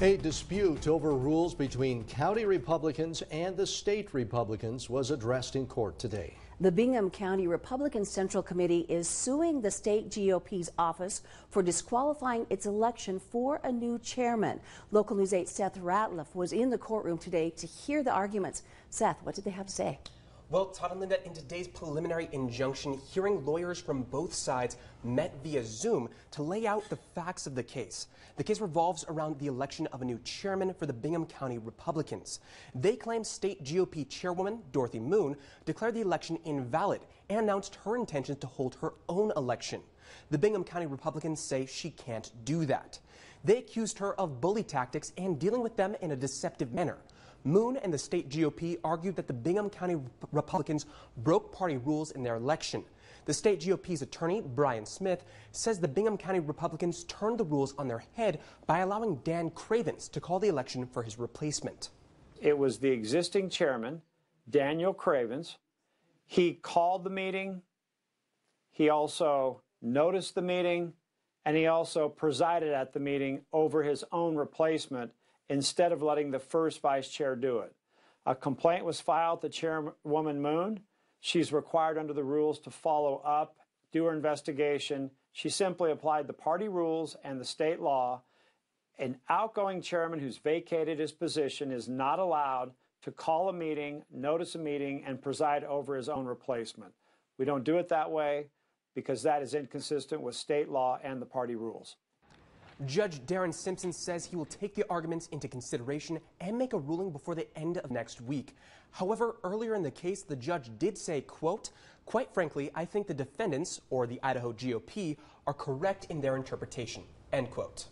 A dispute over rules between county Republicans and the state Republicans was addressed in court today. The Bingham County Republican Central Committee is suing the state GOP's office for disqualifying its election for a new chairman. Local News 8 Seth Ratliff was in the courtroom today to hear the arguments. Seth, what did they have to say? Well, Todd and Linda, in today's preliminary injunction hearing, lawyers from both sides met via Zoom to lay out the facts of the case. The case revolves around the election of a new chairman for the Bingham County Republicans. They claim state GOP chairwoman Dorothy Moon declared the election invalid and announced her intention to hold her own election. The Bingham County Republicans say she can't do that. They accused her of bully tactics and dealing with them in a deceptive manner. Moon and the state GOP argued that the Bingham County Republicans broke party rules in their election. The state GOP's attorney, Brian Smith, says the Bingham County Republicans turned the rules on their head by allowing Dan Cravens to call the election for his replacement. It was the existing chairman, Daniel Cravens. He called the meeting. He also noticed the meeting, and he also presided at the meeting over his own replacement instead of letting the first vice chair do it. A complaint was filed to Chairwoman Moon. She's required under the rules to follow up, do her investigation. She simply applied the party rules and the state law. An outgoing chairman who's vacated his position is not allowed to call a meeting, notice a meeting, and preside over his own replacement. We don't do it that way because that is inconsistent with state law and the party rules. Judge Darren Simpson says he will take the arguments into consideration and make a ruling before the end of next week. However, earlier in the case, the judge did say, quote, quite frankly, I think the defendants, or the Idaho GOP, are correct in their interpretation, end quote.